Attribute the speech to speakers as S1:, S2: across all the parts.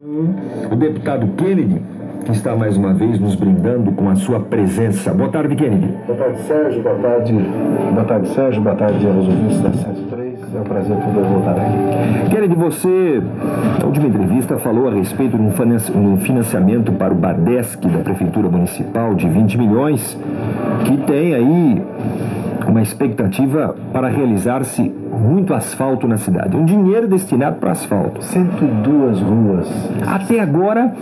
S1: O deputado Kennedy, que está mais uma vez nos brindando com a sua presença. Boa tarde, Kennedy.
S2: Boa tarde, Sérgio. Boa tarde, boa tarde Sérgio. Boa tarde aos ouvintes da 103. É um prazer poder voltar aqui.
S1: Kennedy, você, na última entrevista, falou a respeito de um financiamento para o Badesc da Prefeitura Municipal de 20 milhões, que tem aí uma expectativa para realizar-se muito asfalto na cidade. Um dinheiro destinado para asfalto.
S2: 102 ruas.
S1: Até agora,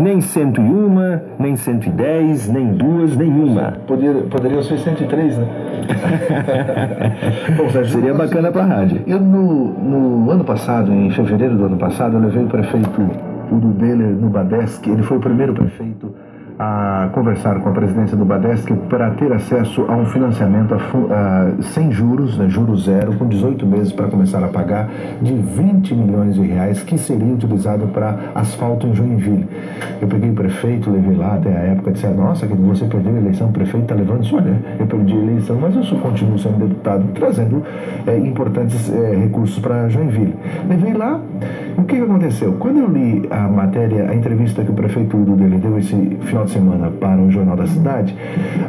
S1: nem 101, nem 110, nem duas, nenhuma.
S2: Poderia, poderiam ser 103, né?
S1: Bom, Sérgio, Seria bacana para a rádio.
S2: Eu, no, no ano passado, em fevereiro do ano passado, eu levei o prefeito Udo Deller no Badesc. Ele foi o primeiro prefeito a conversar com a presidência do Badesc para ter acesso a um financiamento a, a, sem juros, né, juros zero, com 18 meses para começar a pagar, de 20 milhões de reais que seria utilizado para asfalto em Joinville. Eu peguei o prefeito, levei lá até a época, disse, nossa, que você perdeu a eleição, o prefeito está levando isso, olha, eu perdi a eleição, mas eu continuo sendo deputado, trazendo é, importantes é, recursos para Joinville. Levei lá, o que, aconteceu? Quando eu li a matéria, a entrevista que o prefeito dele deu esse final final de semana para o Jornal da Cidade,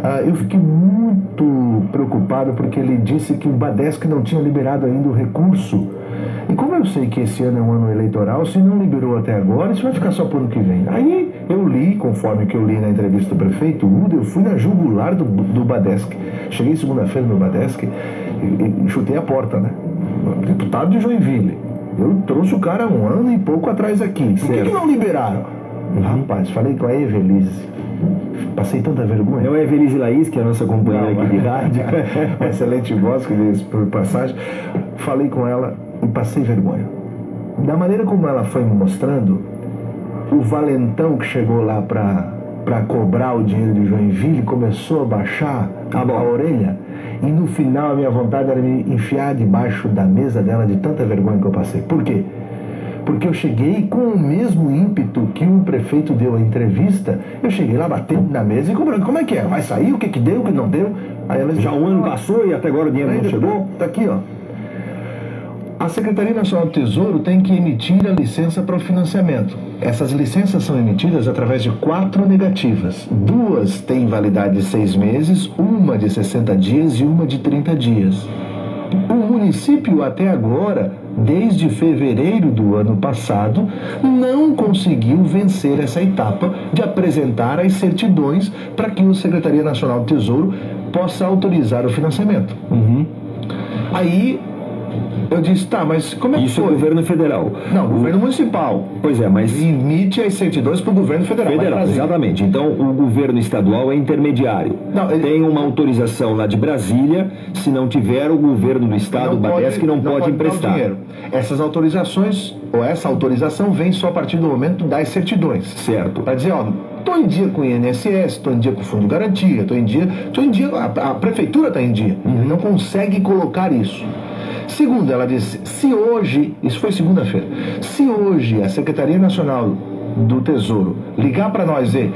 S2: uh, eu fiquei muito preocupado porque ele disse que o Badesc não tinha liberado ainda o recurso. E como eu sei que esse ano é um ano eleitoral, se não liberou até agora, isso vai ficar só para o ano que vem. Aí eu li, conforme que eu li na entrevista do prefeito Uda, eu fui na jugular do, do Badesc. Cheguei segunda-feira no Badesc e, e, chutei a porta, né? Deputado de Joinville. Eu trouxe o cara um ano e pouco atrás aqui. Por que, que não liberaram? Rapaz, falei com a Evelise. Passei tanta vergonha.
S1: É o Evelise Laís, que é a nossa companheira Não, aqui de rádio.
S2: excelente voz, que diz por passagem. Falei com ela e passei vergonha. Da maneira como ela foi me mostrando, o valentão que chegou lá para para cobrar o dinheiro de Joinville começou a baixar a, a orelha e no final a minha vontade era me enfiar debaixo da mesa dela de tanta vergonha que eu passei. Por quê? porque eu cheguei com o mesmo ímpeto que o prefeito deu a entrevista, eu cheguei lá batendo na mesa e cobrando, como é que é? Vai sair? O que que deu, o que não deu?
S1: Aí ela Já um ano passou e até agora o dinheiro não chegou?
S2: Tá aqui, ó. A Secretaria Nacional do Tesouro tem que emitir a licença para o financiamento. Essas licenças são emitidas através de quatro negativas. Duas têm validade de seis meses, uma de 60 dias e uma de 30 dias. O município até agora desde fevereiro do ano passado, não conseguiu vencer essa etapa de apresentar as certidões para que o Secretaria Nacional do Tesouro possa autorizar o financiamento.
S1: Uhum.
S2: Aí eu disse, tá, mas como é
S1: que Isso foi? é governo federal.
S2: Não, o... governo municipal.
S1: Pois é, mas...
S2: Emite as certidões para o governo federal.
S1: Federal, exatamente. Então, o governo estadual é intermediário. Não, ele... Tem uma autorização lá de Brasília, se não tiver, o governo do estado, o Badesc, não, não, pode, emprestar. Dinheiro.
S2: Essas autorizações, ou essa autorização, vem só a partir do momento das certidões.
S1: Certo.
S2: Para dizer, ó, estou em dia com o INSS, estou em dia com o Fundo de Garantia, estou em dia, estou em dia, a, a prefeitura está em dia. Uhum. Não consegue colocar isso. Segundo, ela disse: se hoje, isso foi segunda-feira, se hoje a Secretaria Nacional do Tesouro ligar para nós e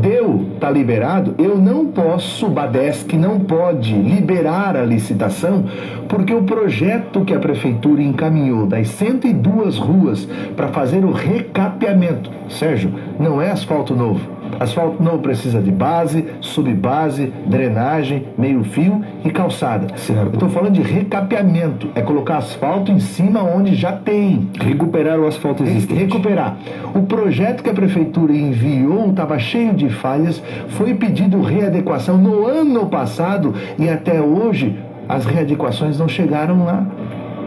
S2: deu, está liberado, eu não posso, Badesc não pode liberar a licitação, porque o projeto que a prefeitura encaminhou das 102 ruas para fazer o recapeamento, Sérgio, não é asfalto novo Asfalto não precisa de base, subbase, drenagem, meio-fio e calçada. Estou falando de recapeamento. É colocar asfalto em cima onde já tem.
S1: Recuperar o asfalto existente.
S2: Recuperar. O projeto que a prefeitura enviou estava cheio de falhas. Foi pedido readequação no ano passado e até hoje as readequações não chegaram lá.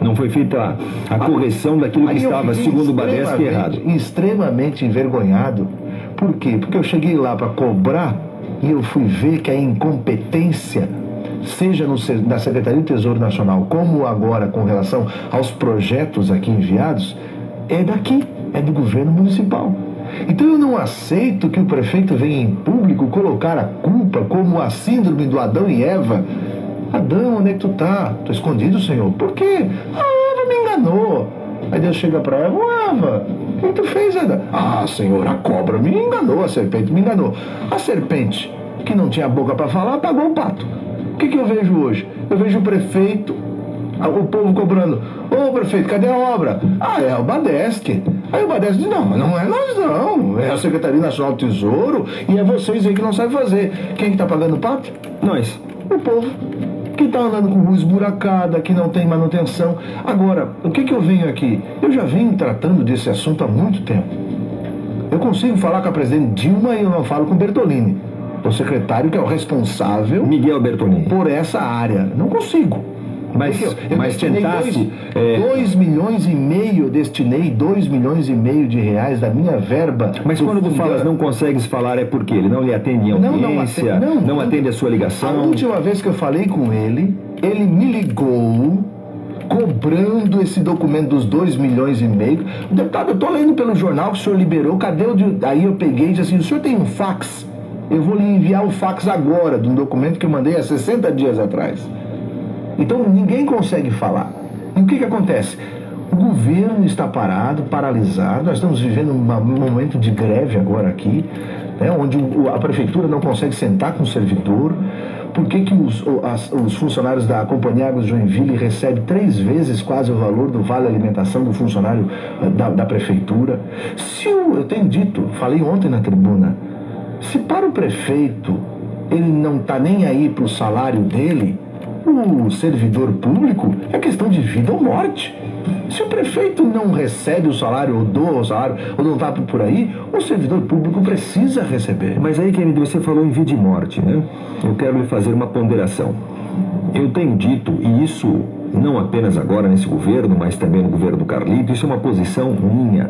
S1: Não foi feita a, correção daquilo que estava, segundo o Badesque, errado.
S2: Extremamente envergonhado por quê? Porque eu cheguei lá para cobrar e eu fui ver que a incompetência, seja no, na Secretaria do Tesouro Nacional, como agora com relação aos projetos aqui enviados, é daqui, é do governo municipal. Então eu não aceito que o prefeito venha em público colocar a culpa como a síndrome do Adão e Eva. Adão, onde é que tu tá? Tô escondido, Senhor. Por quê? A Eva me enganou. Aí Deus chega para Eva, o que tu fez, Eva? Ah, Senhor, a cobra me enganou, a serpente me enganou. A serpente, que não tinha boca para falar, pagou o pato. O que, que eu vejo hoje? Eu vejo o prefeito, o povo cobrando, Ô prefeito, cadê a obra? Ah, é o Badesc. Aí o Badesc diz, não, não é nós não. É a Secretaria Nacional do Tesouro e é vocês aí que não sabem fazer. Quem está pagando o pato?
S1: Nós.
S2: O povo que está andando com rua esburacada, que não tem manutenção. Agora, o que, que eu venho aqui? Eu já venho tratando desse assunto há muito tempo. Eu consigo falar com a presidente Dilma e eu não falo com Bertolini, o secretário que é o responsável
S1: Miguel Bertolini.
S2: por essa área. Não consigo.
S1: Mas,
S2: Eu- eu
S1: mas tentasse.
S2: dois,
S1: é,
S2: dois milhões e meio, destinei dois milhões e meio de reais da minha verba.
S1: mas
S2: do
S1: quando tu falas não consegues falar é porque ele não lhe atende em
S2: Não, não
S1: audiência,
S2: atende- não, não.
S1: atende a sua
S2: A
S1: ligação.
S2: última vez que eu falei com ele, ele me ligou cobrando esse documento dos 2 milhões e meio. Deputado, eu tô lendo pelo jornal que o senhor liberou, cadê o de... Aí eu peguei e disse assim, o senhor tem um fax? Eu vou lhe enviar o fax agora, de um documento que eu mandei há 60 dias atrás. Então ninguém consegue falar. E o que, que acontece? O governo está parado, paralisado. Nós estamos vivendo um momento de greve agora aqui, né, onde a prefeitura não consegue sentar com o servidor. Por que, que os, as- os funcionários da Companhia Águas de Joinville recebem três vezes quase o valor do vale alimentação do funcionário eh, da, da prefeitura? Se o, eu tenho dito, falei ontem na tribuna, se para o prefeito ele não está nem aí para o salário dele, o servidor público é questão de vida ou morte. Se o prefeito não recebe o salário, ou doa o salário, ou não está por aí, o servidor público precisa receber.
S1: Mas aí, querido, você falou em vida e morte, né? Eu quero lhe fazer uma ponderação. Eu tenho dito, e isso não apenas agora nesse governo, mas também no governo do Carlito, isso é uma posição minha,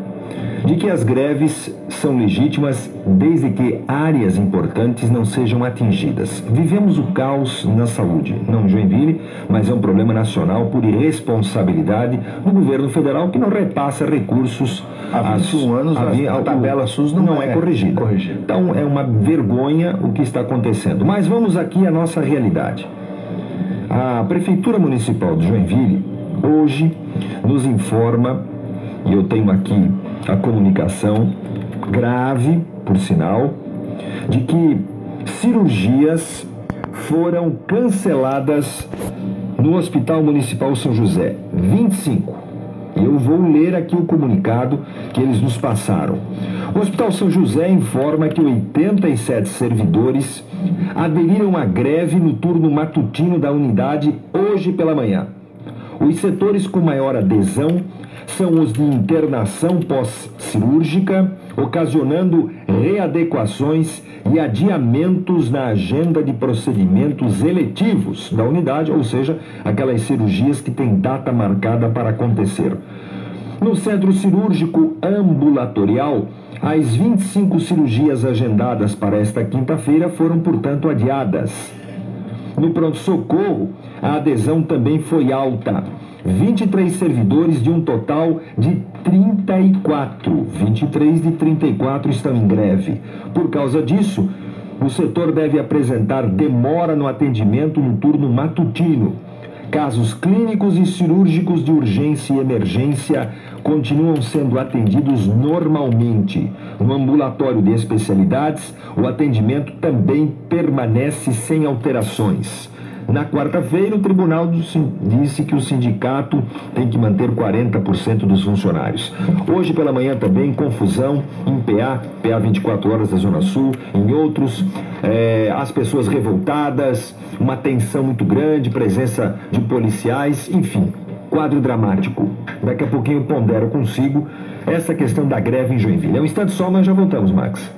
S1: de que as greves são legítimas desde que áreas importantes não sejam atingidas. Vivemos o caos na saúde, não em Joinville, mas é um problema nacional por irresponsabilidade do governo federal que não repassa recursos
S2: Há 21 anos, a- a tabela SUS não
S1: é
S2: é
S1: corrigida.
S2: corrigida.
S1: Então é uma vergonha o que está acontecendo. Mas vamos aqui à nossa realidade. A Prefeitura Municipal de Joinville hoje nos informa, e eu tenho aqui a comunicação grave, por sinal, de que cirurgias foram canceladas no Hospital Municipal São José. 25. Eu vou ler aqui o comunicado que eles nos passaram. O Hospital São José informa que 87 servidores aderiram à greve no turno matutino da unidade hoje pela manhã. Os setores com maior adesão são os de internação pós-cirúrgica, ocasionando readequações e adiamentos na agenda de procedimentos eletivos da unidade, ou seja, aquelas cirurgias que têm data marcada para acontecer. No centro cirúrgico ambulatorial, as 25 cirurgias agendadas para esta quinta-feira foram, portanto, adiadas. No pronto-socorro, a adesão também foi alta. 23 servidores de um total de 34. 23 de 34 estão em greve. Por causa disso, o setor deve apresentar demora no atendimento no turno matutino. Casos clínicos e cirúrgicos de urgência e emergência continuam sendo atendidos normalmente. No ambulatório de especialidades, o atendimento também permanece sem alterações. Na quarta-feira, o tribunal disse que o sindicato tem que manter 40% dos funcionários. Hoje pela manhã também, confusão em PA, PA 24 horas da Zona Sul, em outros, eh, as pessoas revoltadas, uma tensão muito grande, presença de policiais, enfim, quadro dramático. Daqui a pouquinho eu pondero consigo essa questão da greve em Joinville. É um instante só, mas já voltamos, Max.